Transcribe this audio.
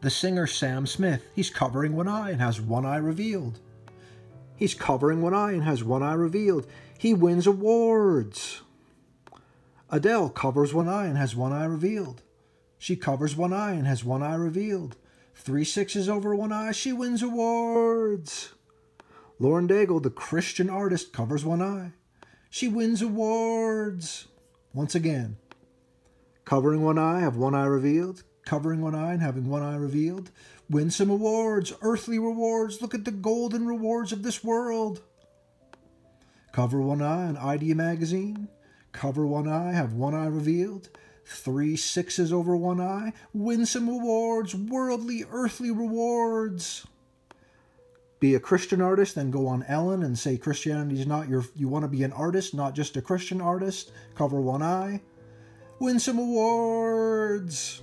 The singer Sam Smith, he's covering one eye and has one eye revealed. He's covering one eye and has one eye revealed. He wins awards. Adele covers one eye and has one eye revealed. She covers one eye and has one eye revealed. Three sixes over one eye, she wins awards. Lauren Daigle, the Christian artist, covers one eye. She wins awards. Once again, covering one eye, have one eye revealed. Covering one eye and having one eye revealed. Win some awards, earthly rewards. Look at the golden rewards of this world. Cover one eye on i-D magazine. Cover one eye, have one eye revealed. Three sixes over one eye. Win some awards, worldly, earthly rewards. Be a Christian artist, then go on Ellen and say Christianity is not your. You want to be an artist, not just a Christian artist. Cover one eye. Win some awards.